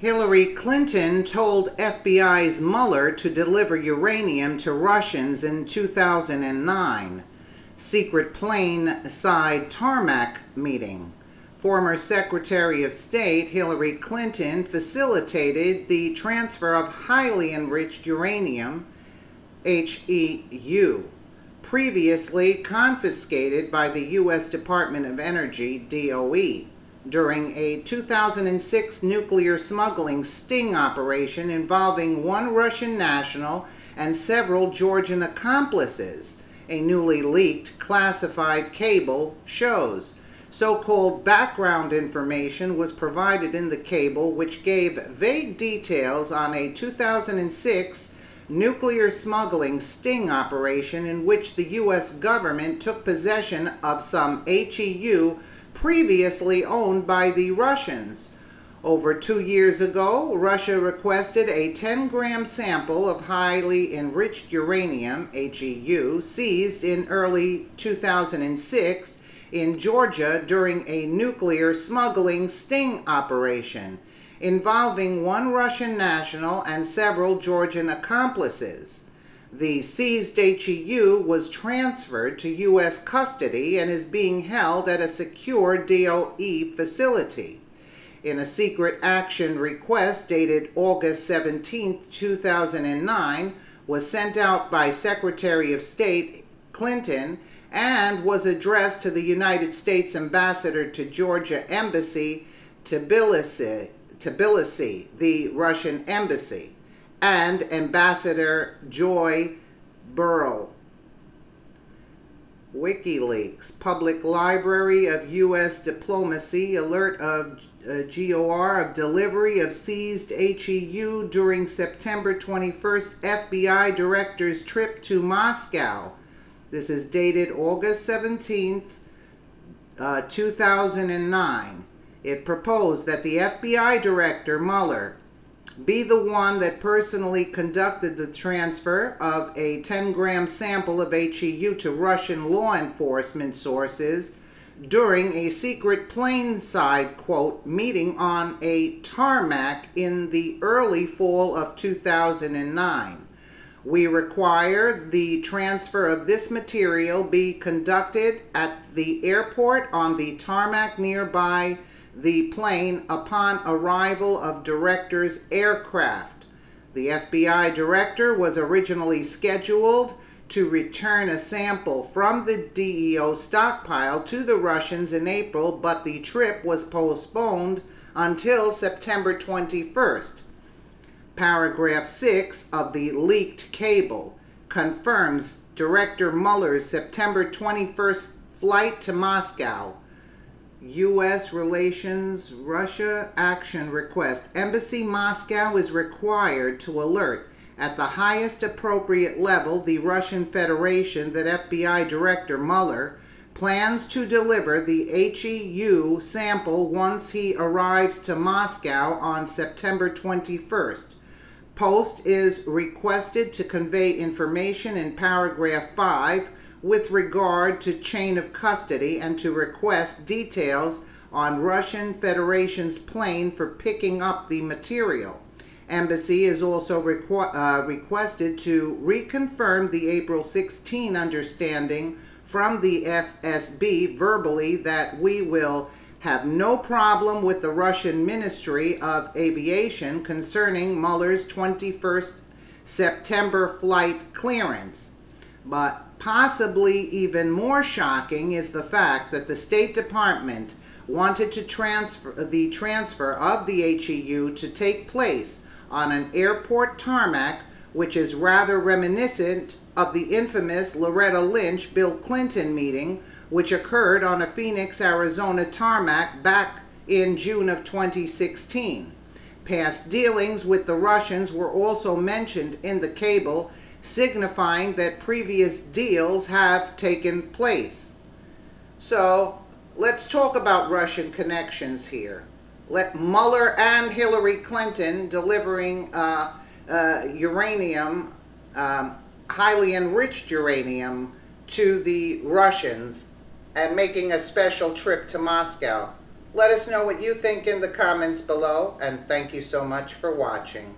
Hillary Clinton told FBI's Mueller to deliver uranium to Russians in 2009. Secret plane side tarmac meeting. Former Secretary of State Hillary Clinton facilitated the transfer of highly enriched uranium, HEU, previously confiscated by the U.S. Department of Energy, DOE, during a 2006 nuclear smuggling sting operation involving one Russian national and several Georgian accomplices, a newly leaked classified cable shows. So called background information was provided in the cable, which gave vague details on a 2006 nuclear smuggling sting operation in which the U.S. government took possession of some HEU previously owned by the Russians. Over two years ago, Russia requested a 10 gram sample of highly enriched uranium, HEU, seized in early 2006 in Georgia during a nuclear smuggling sting operation involving one Russian national and several Georgian accomplices. The seized HEU was transferred to U.S. custody and is being held at a secure DOE facility. In a secret action request dated August 17, 2009, was sent out by Secretary of State Clinton and was addressed to the United States Ambassador to Georgia Embassy, Tbilisi, Tbilisi, the Russian embassy, and Ambassador Joy Burrell. WikiLeaks, Public Library of U.S. Diplomacy, alert of uh, GOR of delivery of seized HEU during September 21st FBI director's trip to Moscow. This is dated August 17th, uh, 2009. It proposed that the FBI Director Mueller be the one that personally conducted the transfer of a 10 gram sample of HEU to Russian law enforcement sources during a secret plane side quote meeting on a tarmac in the early fall of 2009. We require the transfer of this material be conducted at the airport on the tarmac nearby the plane upon arrival of director's aircraft. The FBI director was originally scheduled to return a sample from the DEO stockpile to the Russians in April, but the trip was postponed until September 21st. Paragraph 6 of the leaked cable confirms Director Mueller's September 21st flight to Moscow. U.S. Relations Russia Action Request. Embassy Moscow is required to alert at the highest appropriate level the Russian Federation that FBI Director Mueller plans to deliver the HEU sample once he arrives to Moscow on September 21st. Post is requested to convey information in paragraph 5 with regard to chain of custody and to request details on Russian Federation's plane for picking up the material. Embassy is also requ uh, requested to reconfirm the April 16 understanding from the FSB verbally that we will have no problem with the Russian Ministry of Aviation concerning Mueller's 21st September flight clearance. But possibly even more shocking is the fact that the State Department wanted to transfer the transfer of the HEU to take place on an airport tarmac which is rather reminiscent of the infamous Loretta Lynch Bill Clinton meeting which occurred on a Phoenix, Arizona tarmac back in June of 2016. Past dealings with the Russians were also mentioned in the cable, signifying that previous deals have taken place. So let's talk about Russian connections here. Let Mueller and Hillary Clinton delivering uh, uh, uranium, um, highly enriched uranium, to the Russians and making a special trip to Moscow. Let us know what you think in the comments below, and thank you so much for watching.